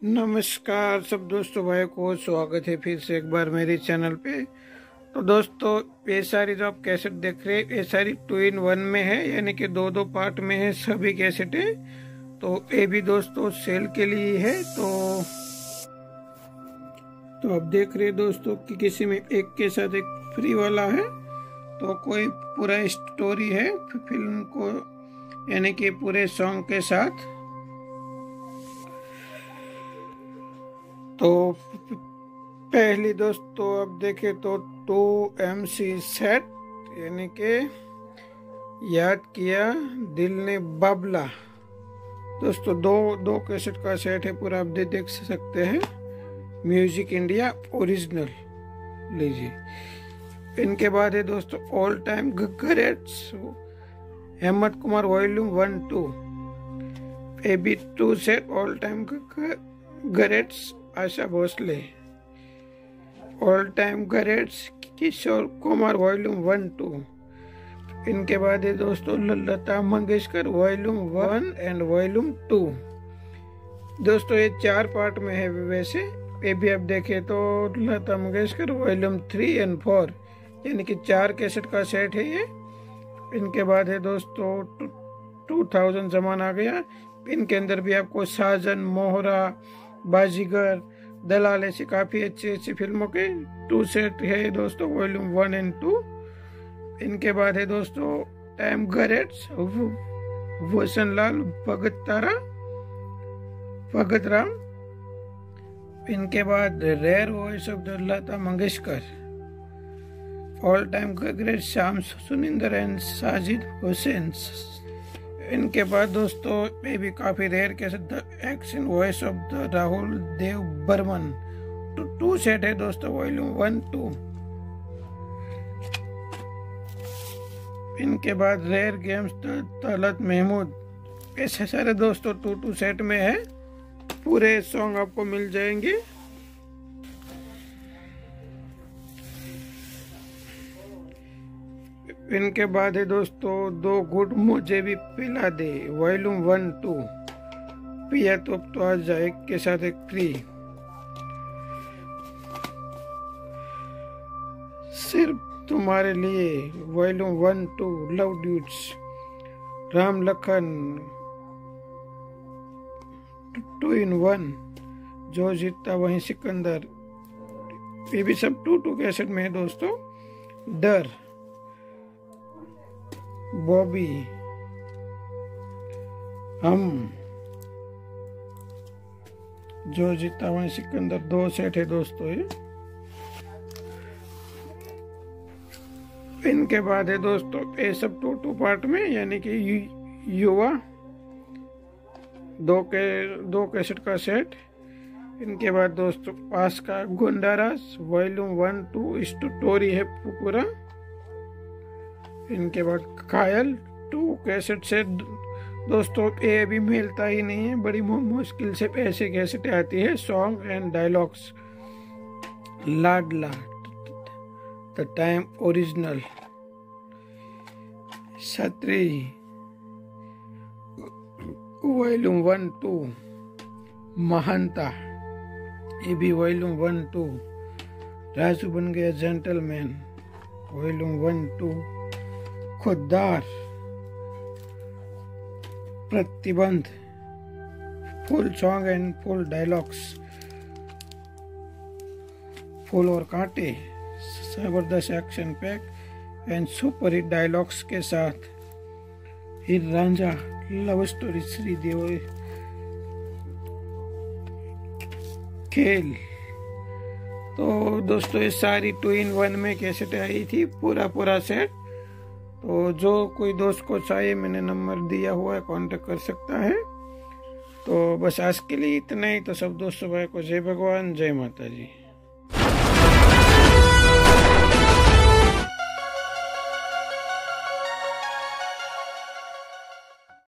नमस्कार, सब दोस्तों भाई को स्वागत है फिर से एक बार मेरे चैनल पे। तो दोस्तों, ये सारी जो आप कैसेट देख रहे हैं, ये सारी टू इन वन में है, यानी कि दो दो पार्ट में है सभी कैसेट। तो ये भी दोस्तों सेल के लिए है तो तो आप देख रहे दोस्तों कि किसी में एक के साथ एक फ्री वाला है तो कोई पूरा स्टोरी है फ़िल्म को यानी कि पूरे सॉन्ग के साथ। तो पहली दोस्तों अब देखे तो टू एम सी सेट यानी के याद किया दिल ने बाबला। दोस्तों, दो दो कैसेट का सेट है, पूरा आप देख सकते हैं। म्यूज़िक इंडिया ओरिजिनल लीजिए। इनके बाद है दोस्तों all time greats Hemant Kumar volume one two A B two set all time greats Asha Bhosle. All time greats Kishore Kumar volume one two इनके बाद है दोस्तों Lata Mangeshkar volume one and volume two दोस्तों ये चार part में है वैसे, ये भी आप देखें तो Lata Mangeshkar volume three and four यानी कि चार कैसेट का सेट है ये। इनके बाद है दोस्तों टू थाउज़ेंड जमान आ गया। इनके अंदर भी आपको साजन, मोहरा बाजीगर, दलाल ऐसी काफ़ी अच्छी अच्छी फ़िल्मों के टू सेट है दोस्तों वॉल्यूम वन एंड टू इनके बाद है दोस्तों टाइम गरेट्स भूषण लाल भगत तारा भगत राम इनके बाद rare voice of Lata Mangeshkar all time great Shyam Sunindar and Sajid Hussain इनके बाद दोस्तों, ये भी काफ़ी रेयर कैसे the action voice of the Rahul Dev Burman two two set है दोस्तों वॉल्यूम वन टू इनके बाद रेयर गेम्स तलत महमूद। ऐसे सारे दोस्तों टू टू सेट में है। पूरे सॉन्ग आपको मिल जाएँगे। इनके बाद है दोस्तों, दो गुड मुझे भी पिला दे। Volume one, to. पिया तो अब तो आ जाए के साथ एक फ्री सिर्फ़ तुम्हारे लिए। Volume one, two, love duets. Ram Lakhan two in one. जो जीतता वही सिकंदर। ये भी सब टू टू कैसेट में है दोस्तों। डर। बॉबी हम जो जीता वही सिकंदर दो सेट है, दोस्तों ये इनके बाद है दोस्तों, ये सब टू टू पार्ट में, यानी कि युवा, दो के, दो कैसेट का सेट इनके बाद दोस्तों, पास का गुंडारास वॉल्यूम वन टू स्टोरी है पूरा। इनके बाद कायल टू कैसेट से दोस्तों, ये भी मिलता ही नहीं है। बड़ी मुश्किल से ऐसे कैसेट आती है? Song and dialogues Laadla the time original छत्री वॉल्यूम वन टू महानता ये भी volume one two Raju Ban Gaya gentleman volume one two Khuddar Pratibandh, full song and full dialogues full और कांटे, ज़बरदस्त action pack and super hit dialogues के साथ Heer Ranjha love story श्री देव खेल। तो दोस्तों, ये सारी टू इन वन में कैसे आई थी पूरा पूरा सेट तो जो कोई दोस्त को चाहिए, मैंने नंबर दिया हुआ है कांटेक्ट कर सकता है। तो बस आज के लिए इतना ही। तो सब दोस्तों भाई को जय भगवान, जय माता जी